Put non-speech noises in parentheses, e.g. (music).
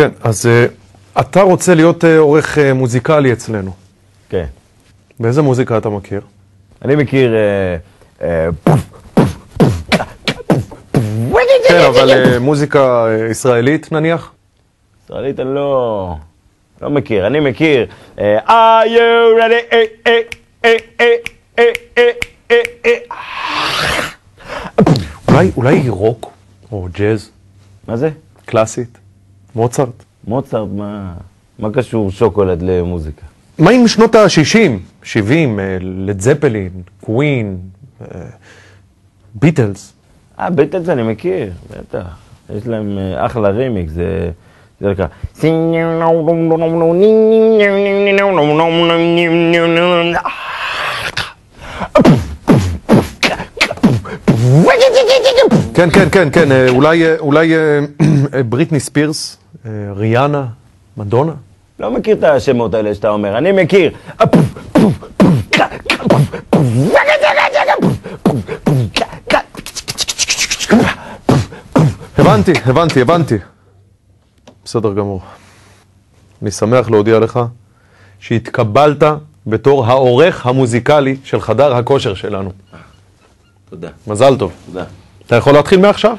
כן, אז אה, אתה רוצה להיות אה, עורך אה, מוזיקלי אצלנו. כן. באיזה מוזיקה אתה מכיר? אני מכיר... כן, אבל מוזיקה ישראלית נניח? ישראלית אני לא... לא מכיר. אני מכיר... are you ready? אולי רוק או ג'אז, מה זה? קלאסית, מוצרט. מוצרט, מה... מה קשור שוקולד למוזיקה? מה עם שנות ה-60, 70, אה, לד זפלין, קווין, אה, ביטלס? אה, ביטלס אני מכיר, בטח. יש להם אה, אחלה רימיקס, זה... זה נקרא... (laughs) (laughs) כן, כן, כן, כן, אה, אולי, אה, אולי אה, אה, בריטני ספירס, אה, ריאנה, מדונה? לא מכיר את השמות האלה שאתה אומר, אני מכיר. הבנתי, הבנתי, הבנתי. בסדר גמור. אני שמח להודיע לך שהתקבלת בתור העורך המוזיקלי של חדר הכושר שלנו. תודה, מזל טוב. תודה. אתה יכול להתחיל מעכשיו?